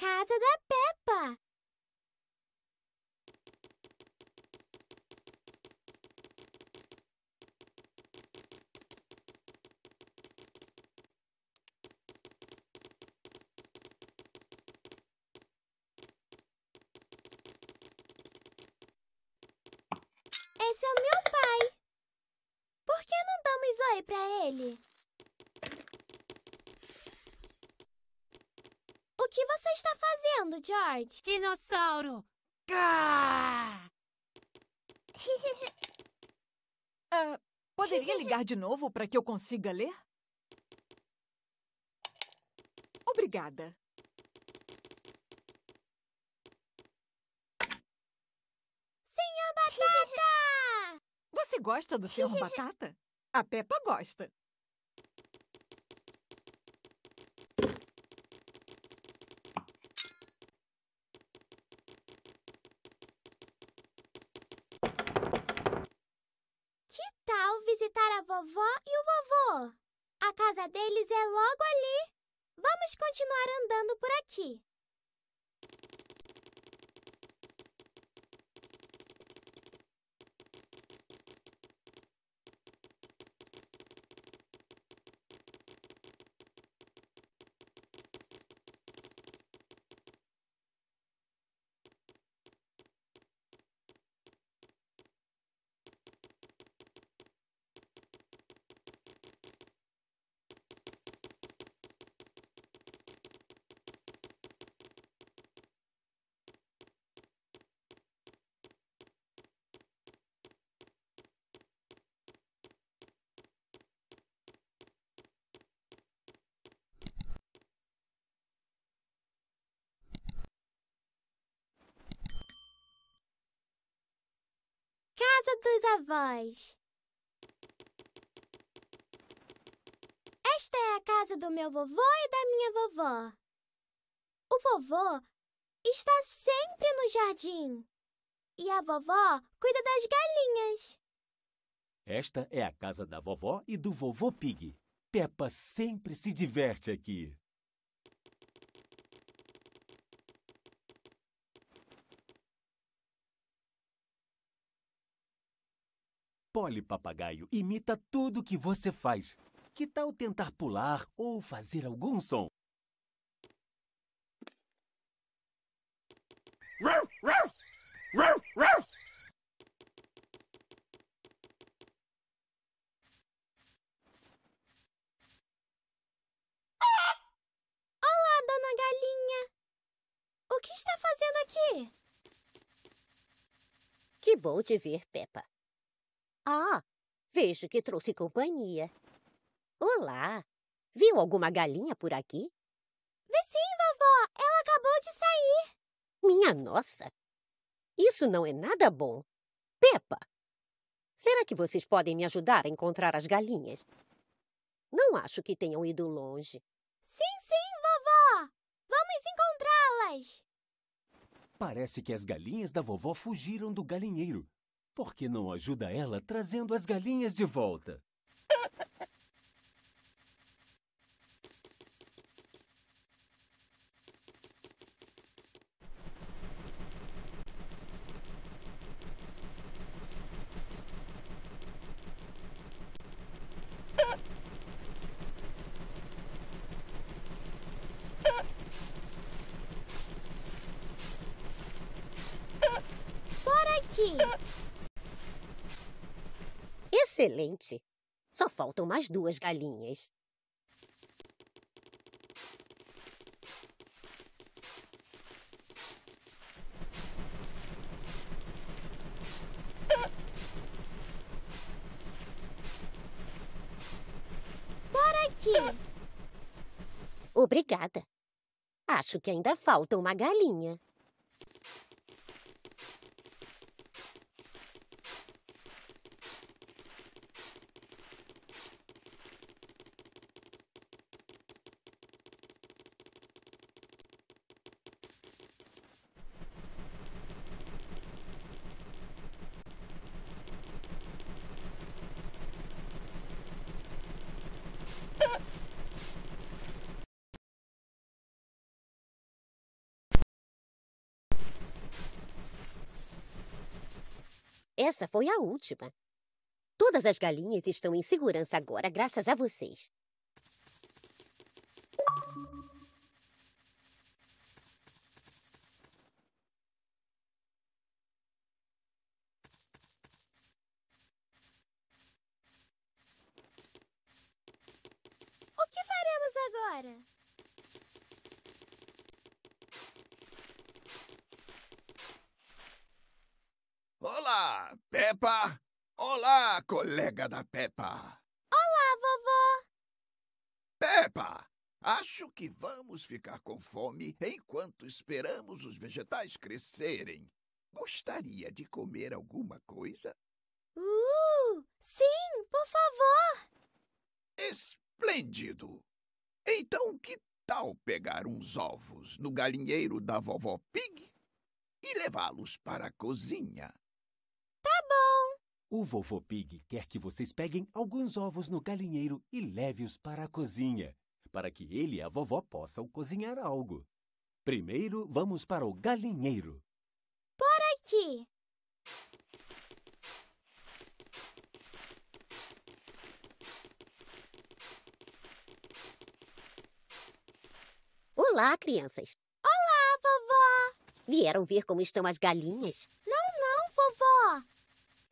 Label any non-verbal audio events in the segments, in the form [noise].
casa da Peppa. Esse é o meu pai. Por que não damos oi pra ele? Que você está fazendo, George? Dinossauro! [laughs] Ah, poderia ligar de novo para que eu consiga ler? Obrigada. Senhor Batata! [laughs] Você gosta do Senhor [laughs] Batata? A Peppa gosta. Que tal visitar a vovó e o vovô? A casa deles é logo ali. Vamos continuar andando por aqui. Avós. Esta é a casa do meu vovô e da minha vovó. O vovô está sempre no jardim. E a vovó cuida das galinhas. Esta é a casa da vovó e do vovô Pig. Peppa sempre se diverte aqui. Polly Papagaio imita tudo que você faz. Que tal tentar pular ou fazer algum som? Olá, dona Galinha. O que está fazendo aqui? Que bom te ver, Peppa. Ah, vejo que trouxe companhia. Olá! Viu alguma galinha por aqui? Vê sim, vovó. Ela acabou de sair. Minha nossa! Isso não é nada bom. Peppa! Será que vocês podem me ajudar a encontrar as galinhas? Não acho que tenham ido longe. Sim, sim, vovó. Vamos encontrá-las. Parece que as galinhas da vovó fugiram do galinheiro. Por que não ajuda ela trazendo as galinhas de volta? Por aqui. Excelente! Só faltam mais duas galinhas. Por aqui. Obrigada. Acho que ainda falta uma galinha. Essa foi a última. Todas as galinhas estão em segurança agora, graças a vocês. O que faremos agora? Olá, Peppa! Olá, colega da Peppa! Olá, vovô! Peppa, acho que vamos ficar com fome enquanto esperamos os vegetais crescerem. Gostaria de comer alguma coisa? Uh, sim, por favor! Esplêndido! Então, que tal pegar uns ovos no galinheiro da vovó Pig e levá-los para a cozinha? O vovô Pig quer que vocês peguem alguns ovos no galinheiro e leve-os para a cozinha, para que ele e a vovó possam cozinhar algo. Primeiro, vamos para o galinheiro. Aqui. Olá, crianças. Olá, vovó! Vieram ver como estão as galinhas? Não, não, vovó!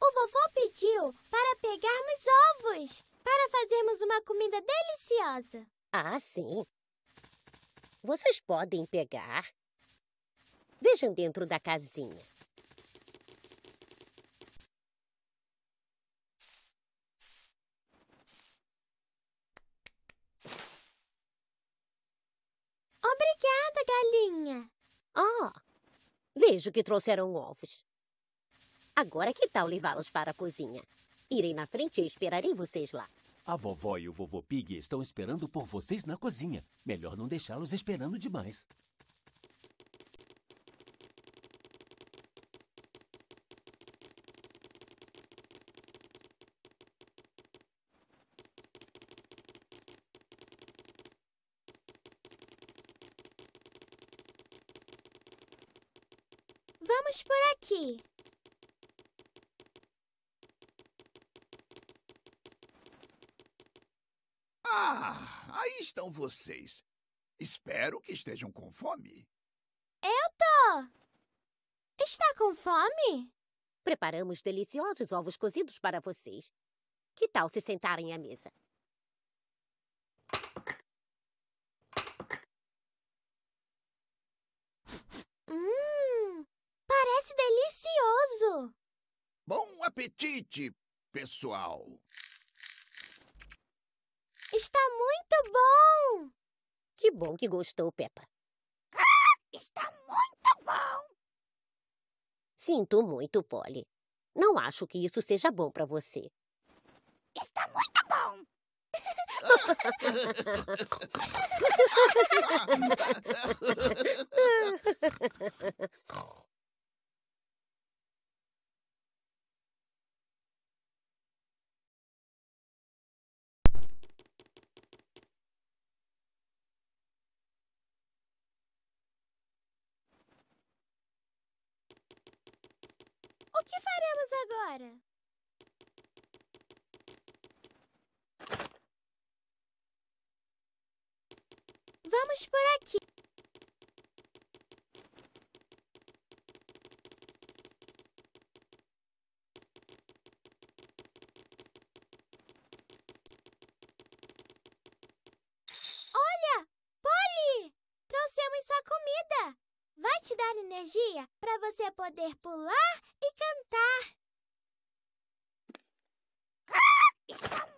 O vovô para pegarmos ovos para fazermos uma comida deliciosa. Ah, sim. Vocês podem pegar. Vejam dentro da casinha. Obrigada, galinha. Ah, vejo que trouxeram ovos. Agora que tal levá-los para a cozinha? Irei na frente e esperarei vocês lá. A vovó e o vovô Pig estão esperando por vocês na cozinha. Melhor não deixá-los esperando demais. Vamos por aqui. Ah, aí estão vocês. Espero que estejam com fome. Está com fome? Preparamos deliciosos ovos cozidos para vocês. Que tal se sentarem à mesa? Hum, parece delicioso. Bom apetite, pessoal! Está muito bom. Que bom que gostou, Peppa. Está muito bom! Sinto muito, Polly. Não acho que isso seja bom para você. Está muito bom! [laughs] [laughs] que faremos agora? Vamos por aqui. Olha, Polly! Trouxemos sua comida. Vai te dar energia para você poder pular e